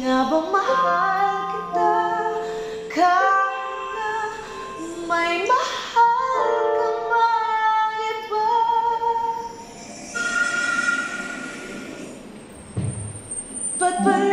nga bang mahal kita kahit na may mahal ka mang iba? Ba't ba